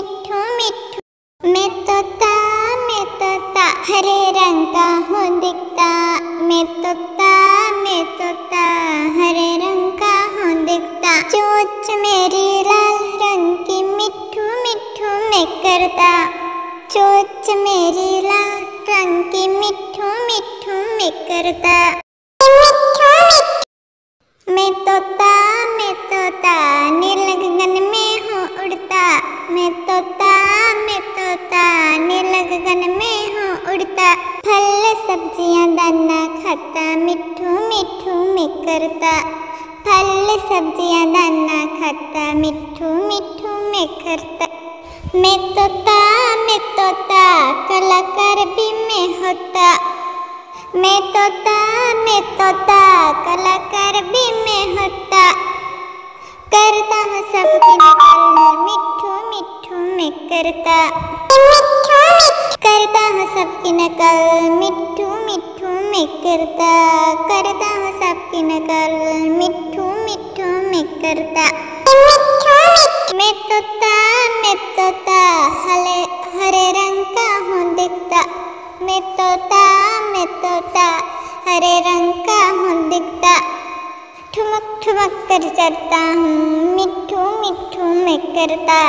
मिठू मिठू। मैं तोता मैं तोता हरे रंग का हूँ दिखता। मैं तोता मैं तोता हरे रंग का हूँ दिखता। चोच मेरी लाल रंग की मिठू मिठू मैं करता। चोच मेरी लाल रंग की मिठू मिठू मैं करता। मैं तोता सब्ज़ियाँ दाना खाता, मिठू मिठू मैं करता फल सब्ज़ियाँ दाना खाता, मिठू मिठू मैं करता मैं तोता मैं तोता कलाकार भी मैं होता। मैं तोता मैं तोता कलाकार भी मैं होता। करता हूँ सबकी नकल मिठू मिठू मैं करता करता हूँ सबकी नकल मिठू मिठू मैं करता करता हूँ सबकी नकल। मिठू मिठू मैं करता मैं तोता मैं तोता हले, हरे रंग का हूँ दिखता। मैं तोता मैं तोता हरे रंग का हूँ दिखता। ठुमक ठुमक कर चलता हूँ। मिठू मिठू मैं करता